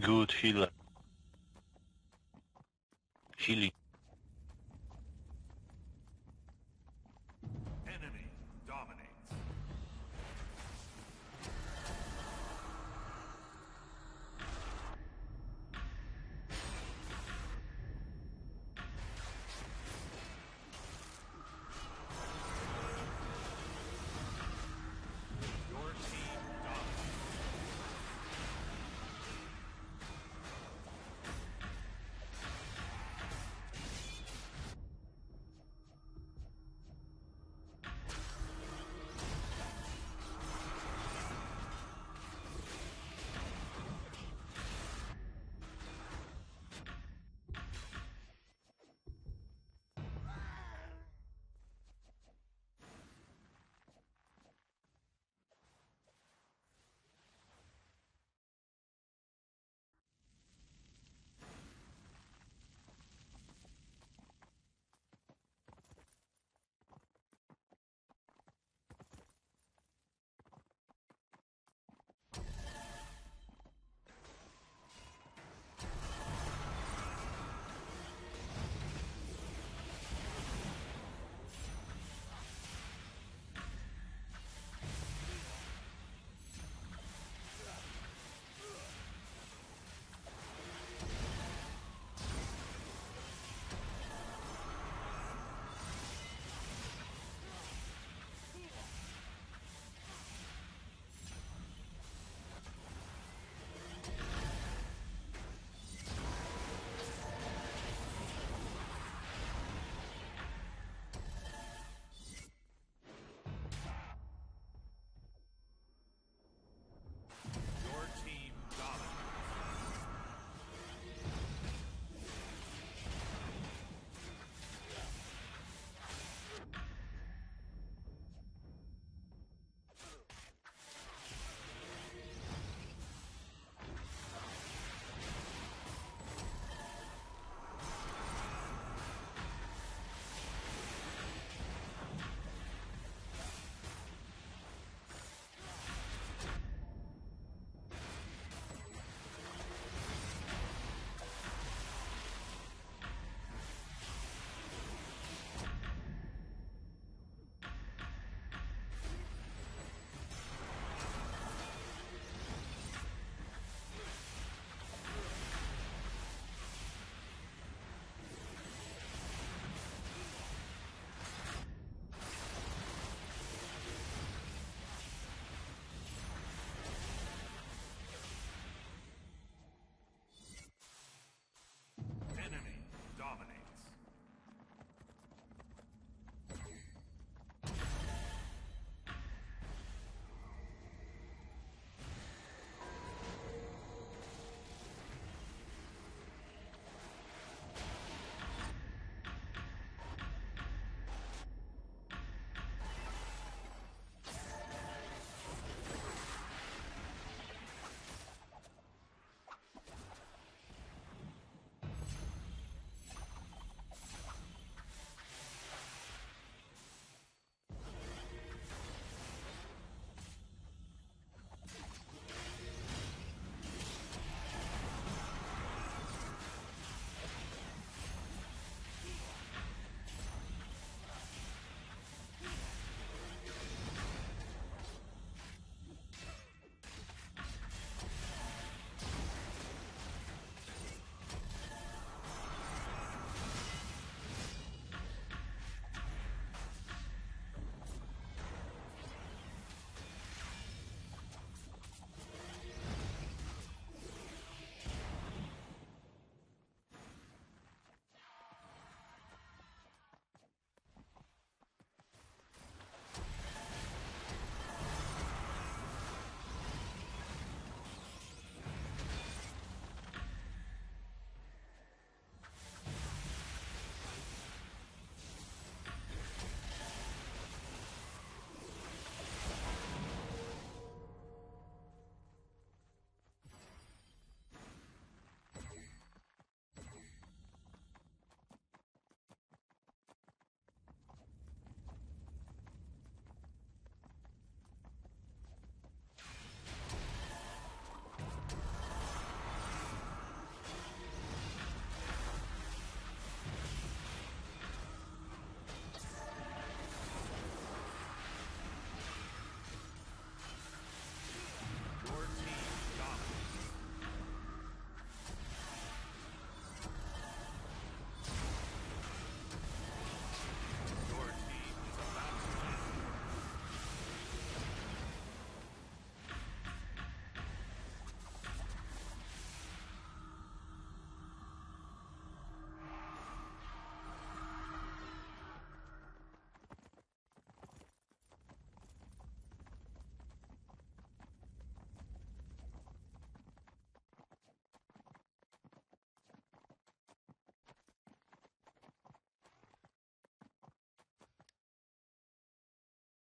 Good healer. Healing.